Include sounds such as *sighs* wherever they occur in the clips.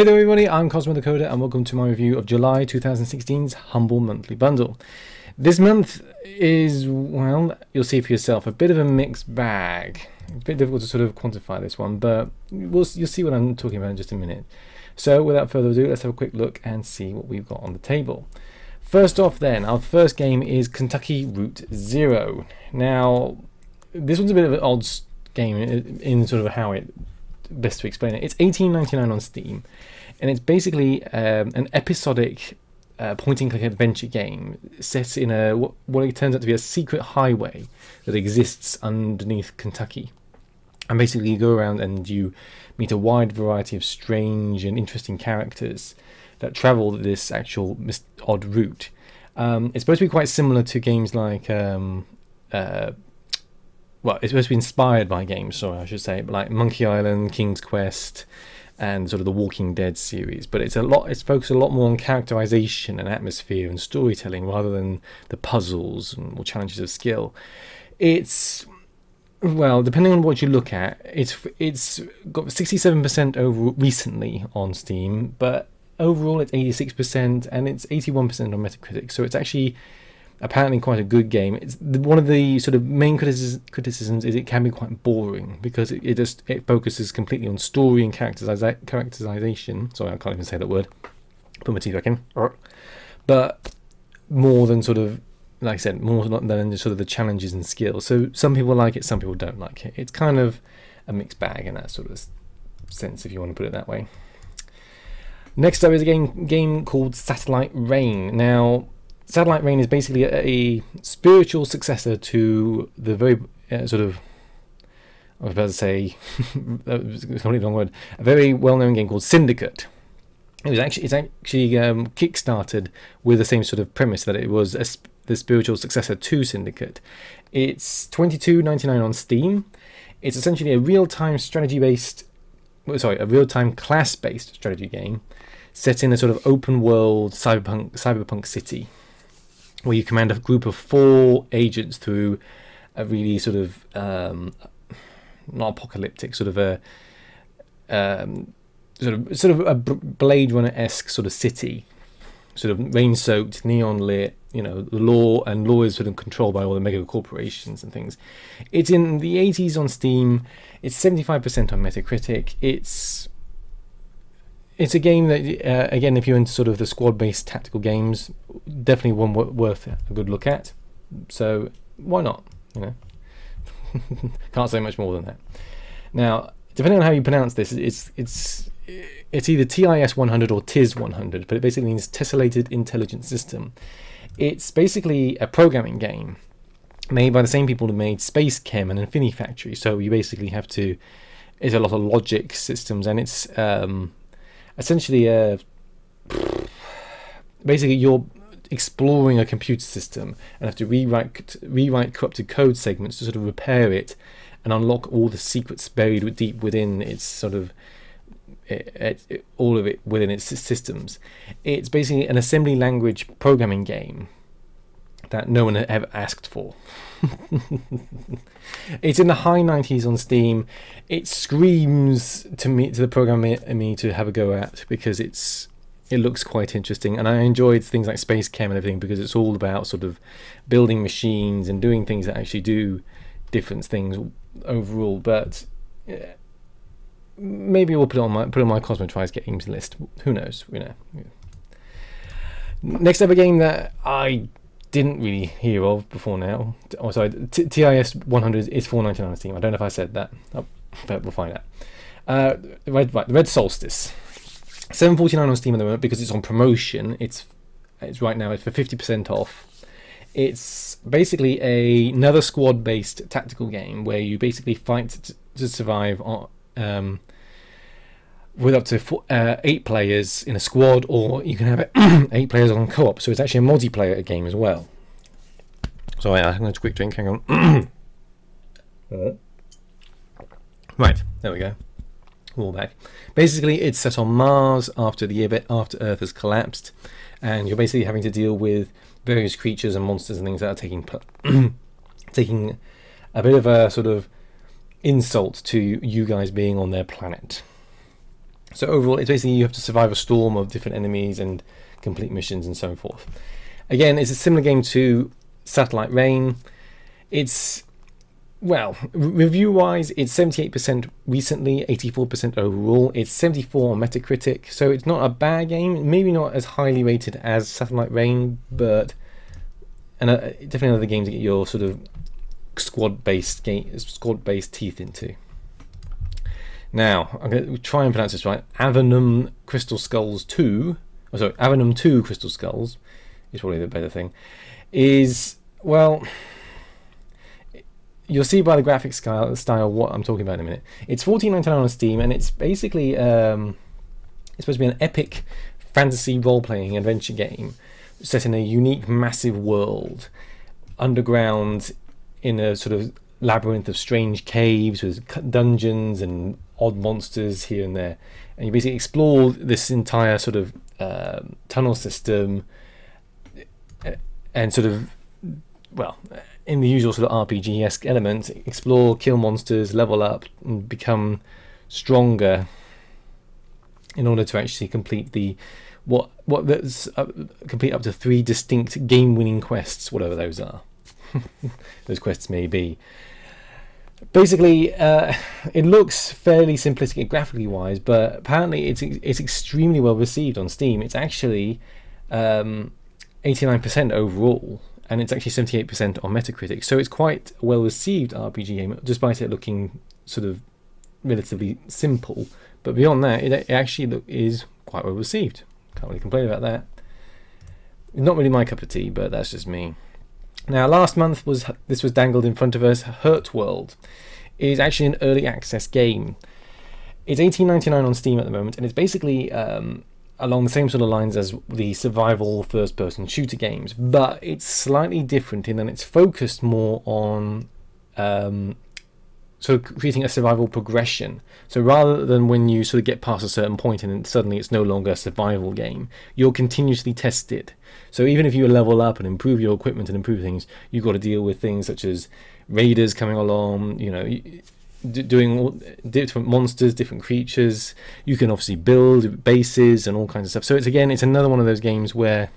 Hey there everybody, I'm Cosmo the Coder and welcome to my review of July 2016's Humble Monthly Bundle. This month is, well, you'll see for yourself, a bit of a mixed bag. It's a bit difficult to sort of quantify this one, but we'll, you'll see what I'm talking about in just a minute. So without further ado, let's have a quick look and see what we've got on the table. First off then, our first game is Kentucky Route Zero. Now, this one's a bit of an odd game in, in sort of how it best to explain it. It's 18.99 on Steam, and it's basically um, an episodic uh, point-and-click adventure game set in a what, what it turns out to be a secret highway that exists underneath Kentucky. And basically, you go around and you meet a wide variety of strange and interesting characters that travel this actual odd route. Um, it's supposed to be quite similar to games like um, uh, well, it's supposed to be inspired by games, sorry, I should say, but like Monkey Island, King's Quest, and sort of the Walking Dead series. But it's a lot. It's focused a lot more on characterization and atmosphere and storytelling rather than the puzzles and challenges of skill. It's well, depending on what you look at, it's it's got 67% over recently on Steam, but overall it's 86% and it's 81% on Metacritic. So it's actually apparently quite a good game. It's one of the sort of main criticisms is it can be quite boring because it, it just it focuses completely on story and characterization. Sorry, I can't even say that word. Put my teeth back in. But more than sort of like I said, more than just sort of the challenges and skills. So some people like it, some people don't like it. It's kind of a mixed bag in that sort of sense, if you want to put it that way. Next up is a game game called Satellite Reign. Now, Satellite Reign is basically a, a spiritual successor to the very uh, sort of I was about to say *laughs* completely wrong word. A very well-known game called Syndicate. It was actually it's actually um, kickstarted with the same sort of premise that it was a, the spiritual successor to Syndicate. It's twenty two ninety nine on Steam. It's essentially a real-time strategy-based, sorry, a real-time class-based strategy game set in a sort of open-world cyberpunk cyberpunk city where you command a group of four agents through a really sort of um, not apocalyptic sort of a um, sort of sort of a Blade Runner esque sort of city, sort of rain soaked, neon lit. You know, the law and law is sort of controlled by all the mega corporations and things. It's in the 80s on Steam. It's 75% on Metacritic. It's it's a game that, uh, again, if you're into sort of the squad-based tactical games, definitely one worth a good look at. So why not? You know, *laughs* can't say much more than that. Now, depending on how you pronounce this, it's it's it's either TIS 100 or TIS 100, but it basically means Tessellated Intelligent System. It's basically a programming game made by the same people who made SpaceChem and Infinity Factory. So you basically have to. It's a lot of logic systems, and it's um, essentially uh, basically you're exploring a computer system and have to rewrite rewrite corrupted code segments to sort of repair it and unlock all the secrets buried deep within its sort of it, it, it, all of it within its systems. It's basically an assembly language programming game that no one ever asked for. *laughs* it's in the high 90s on Steam. It screams to me to the programmer me to have a go at because it's it looks quite interesting and I enjoyed things like SpaceChem and everything because it's all about sort of building machines and doing things that actually do different things overall. But maybe we'll put it on my put on my Cosmo tries games list. Who knows? You know. Next up, a game that I didn't really hear of before now. Oh, sorry, TIS 100 is 4.99 on Steam. I don't know if I said that, oh, but we'll find out. Uh, Red, right, Red Solstice, 7.49 on Steam at the moment because it's on promotion. It's it's right now it's for 50% off. It's basically a, another squad-based tactical game where you basically fight to, to survive on, um, with up to four, uh, eight players in a squad, or you can have *coughs* eight players on co-op. So it's actually a multiplayer game as well. So yeah, I'm going to quick drink. Hang on. *coughs* right, there we go. All back. Basically, it's set on Mars after the year after Earth has collapsed, and you're basically having to deal with various creatures and monsters and things that are taking *clears throat* taking a bit of a sort of insult to you guys being on their planet So overall, it's basically you have to survive a storm of different enemies and complete missions and so forth. Again, it's a similar game to Satellite Reign. It's well, review wise, it's 78% recently, 84% overall. It's 74 on Metacritic, so it's not a bad game. Maybe not as highly rated as Satellite Reign, but and uh, definitely another game to get your sort of squad-based game, squad-based teeth into. Now, I'm going to try and pronounce this right. Avernum Crystal Skulls 2, oh, sorry, Avernum 2 Crystal Skulls is probably the better thing. Is well you'll see by the graphic style, style what I'm talking about in a minute. It's 14.99 on Steam, and it's basically um, it's supposed to be an epic fantasy role-playing adventure game set in a unique, massive world, underground, in a sort of labyrinth of strange caves with dungeons and odd monsters here and there, and you basically explore this entire sort of uh, tunnel system and sort of well in the usual sort of RPG-esque element, explore, kill monsters, level up, and become stronger in order to actually complete the what what that's uh, complete up to three distinct game-winning quests, whatever those are. *laughs* those quests may be. Basically, uh, it looks fairly simplistic graphically wise, but apparently it's it's extremely well received on Steam. It's actually um, 89% overall, and it's actually 78% on Metacritic. So it's quite a well received RPG game, despite it looking sort of relatively simple. But beyond that, it, it actually look, is quite well received. Can't really complain about that. Not really my cup of tea, but that's just me. Now, last month was this was dangled in front of us. Hurtworld is actually an early access game. It's 18.99 on Steam at the moment, and it's basically um, along the same sort of lines as the survival first person shooter games, but it's slightly different in that it's focused more on um, sort of creating a survival progression. So rather than when you sort of get past a certain point and suddenly it's no longer a survival game, you're continuously tested. So even if you level up and improve your equipment and improve things, you've got to deal with things such as raiders coming along, you know, doing all different monsters, different creatures. You can obviously build bases and all kinds of stuff. So it's again, it's another one of those games where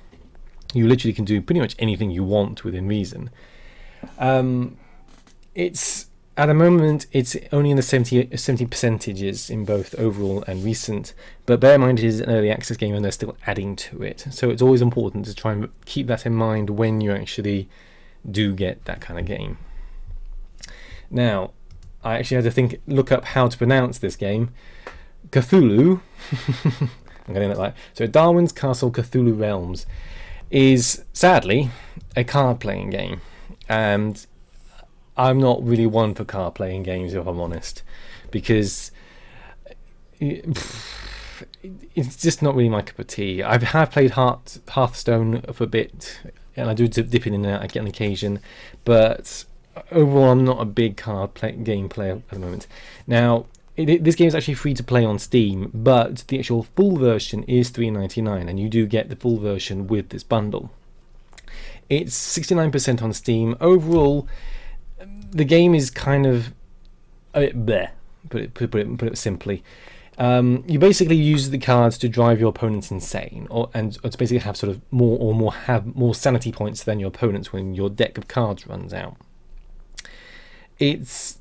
you literally can do pretty much anything you want within reason. Um, it's at the moment it's only in the 70, 70 percentages in both overall and recent but bear in mind it is an early access game and they're still adding to it so it's always important to try and keep that in mind when you actually do get that kind of game now I actually had to think, look up how to pronounce this game. Cthulhu. *laughs* I'm getting it like so. Darwin's Castle Cthulhu Realms is sadly a card playing game, and I'm not really one for card playing games if I'm honest, because *sighs* it's just not really my cup of tea. I have played Heart, Hearthstone for a bit, and I do dip in and out on occasion, but overall, I'm not a big card play, game player at the moment. Now, it, it, this game is actually free to play on Steam, but the actual full version is $3.99, and you do get the full version with this bundle. It's 69% on Steam. Overall, the game is kind of a bit bleh, put it, put it, put it simply. Um, you basically use the cards to drive your opponents insane, or and or to basically have sort of more or more have more sanity points than your opponents when your deck of cards runs out it's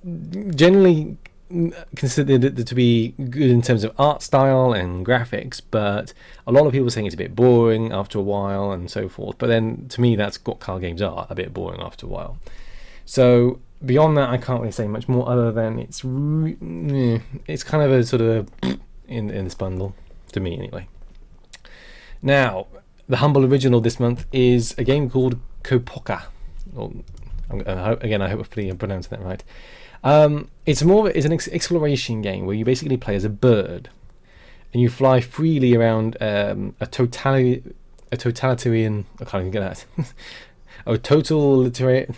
generally considered to be good in terms of art style and graphics, but a lot of people saying it's a bit boring after a while and so forth. But then to me, that's what card games are a bit boring after a while. So beyond that, I can't really say much more other than it's it's kind of a sort of *sniffs* in in this bundle to me anyway. Now, the humble original this month is a game called Copoka, or again, I hopefully I'm pronouncing that right. Um, it's more it's an ex exploration game where you basically play as a bird, and you fly freely around um, a totali a totalitarian. I can't even get that. *laughs* a totalitarian.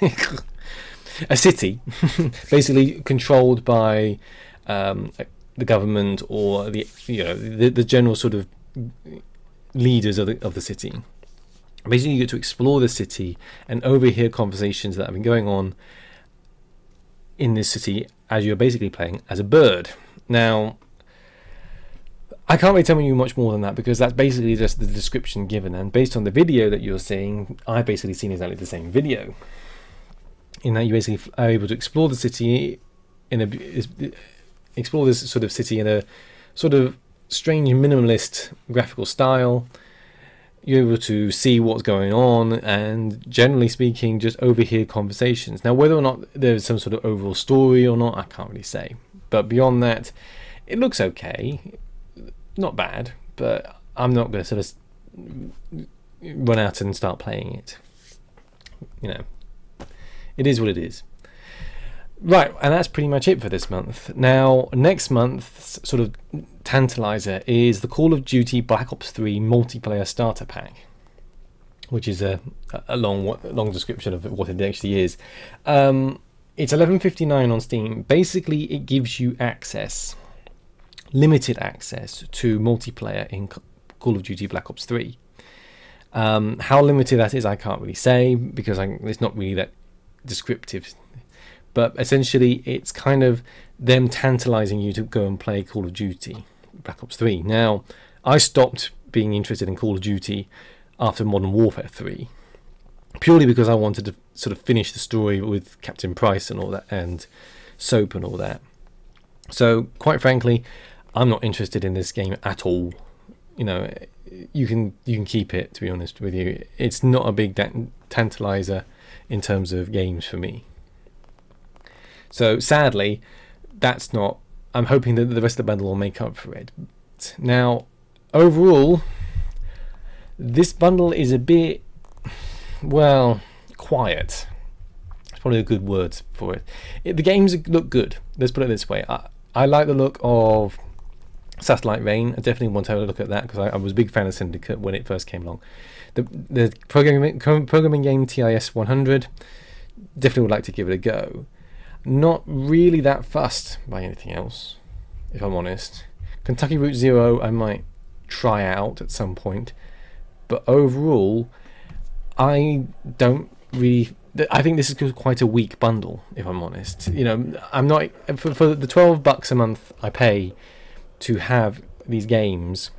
*laughs* a city, *laughs* basically controlled by um, the government or the you know the, the general sort of leaders of the of the city basically you get to explore the city and overhear conversations that have been going on in this city as you're basically playing as a bird. Now, I can't really tell you much more than that because that's basically just the description given, and based on the video that you're seeing, I've basically seen exactly the same video. In that you basically are able to explore the city in a explore this sort of city in a sort of strange minimalist graphical style. You're able to see what's going on and generally speaking just overhear conversations. Now whether or not there's some sort of overall story or not, I can't really say. But beyond that, it looks okay. Not bad, but I'm not going to sort of run out and start playing it. You know, it is what it is. Right, and that's pretty much it for this month. Now, next month's sort of tantalizer is the Call of Duty Black Ops 3 multiplayer starter pack, which is a, a long long description of what it actually is. Um, it's 11.59 on Steam. Basically, it gives you access, limited access to multiplayer in Call of Duty Black Ops 3. Um, how limited that is, I can't really say because I, it's not really that descriptive but essentially it's kind of them tantalizing you to go and play Call of Duty Black Ops 3. Now, I stopped being interested in Call of Duty after Modern Warfare 3 purely because I wanted to sort of finish the story with Captain Price and all that and Soap and all that. So, quite frankly, I'm not interested in this game at all. You know, you can you can keep it to be honest with you. It's not a big tantalizer in terms of games for me. So sadly, that's not. I'm hoping that the rest of the bundle will make up for it. Now, overall, this bundle is a bit, well, quiet. It's probably a good word for it. it the games look good. Let's put it this way. I, I like the look of Satellite Reign. I definitely want to have a look at that because I, I, was a big fan of Syndicate when it first came along. The the programming programming game TIS 100 definitely would like to give it a go. Not really that fussed by anything else, if I'm honest. Kentucky Route Zero I might try out at some point, but overall, I don't really. I think this is quite a weak bundle, if I'm honest. You know, I'm not for, for the 12 bucks a month I pay to have these games.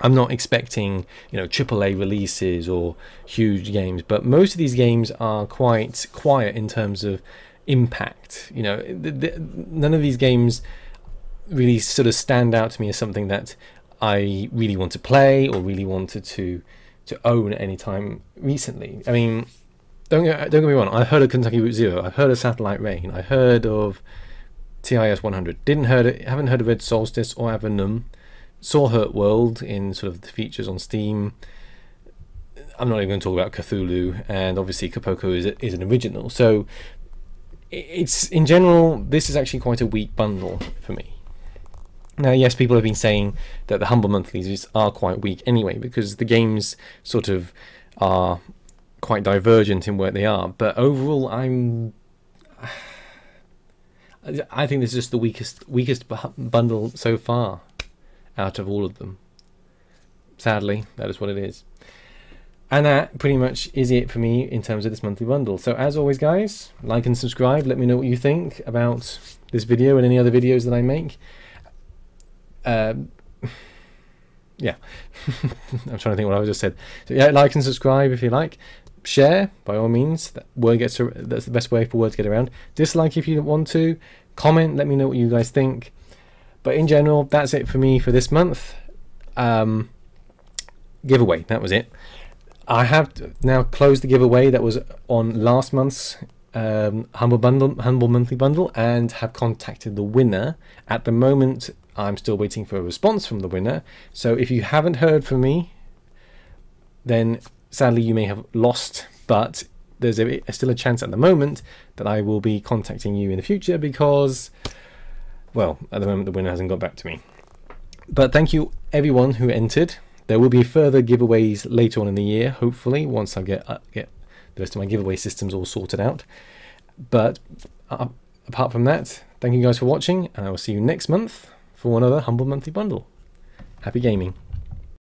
I'm not expecting, you know, AAA releases or huge games, but most of these games are quite quiet in terms of impact. You know, the, the, none of these games really sort of stand out to me as something that I really want to play or really wanted to to own at any time recently. I mean, don't get, don't get me wrong. I heard of Kentucky Route Zero. I've heard of Satellite Reign. I heard of TIS 100. Didn't heard it. Haven't heard of Red Solstice or Avernum. Saw Hurtworld in sort of the features on Steam. I'm not even going to talk about Cthulhu, and obviously Kapoko is is an original. So it's in general this is actually quite a weak bundle for me. Now yes people have been saying that the humble monthlies are quite weak anyway because the games sort of are quite divergent in where they are but overall i'm *sighs* i think this is just the weakest weakest bundle so far out of all of them. Sadly that is what it is and that pretty much is it for me in terms of this monthly bundle. So as always, guys, like and subscribe. Let me know what you think about this video and any other videos that I make. Um, *laughs* yeah, *laughs* I'm trying to think what I just said. So yeah, like and subscribe if you like. Share by all means. That word gets to, that's the best way for word to get around. Dislike if you don't want to. Comment. Let me know what you guys think. But in general, that's it for me for this month. Um, giveaway. That was it. I have now closed the giveaway that was on last month's um, humble bundle, humble monthly bundle, and have contacted the winner. At the moment, I'm still waiting for a response from the winner. So if you haven't heard from me, then sadly you may have lost. But there's a, still a chance at the moment that I will be contacting you in the future because, well, at the moment the winner hasn't got back to me. But thank you everyone who entered. There will be further giveaways later on in the year, hopefully, once I get uh, get the rest of my giveaway systems all sorted out. But uh, apart from that, thank you guys for watching, and I will see you next month for another Humble Monthly Bundle. Happy gaming.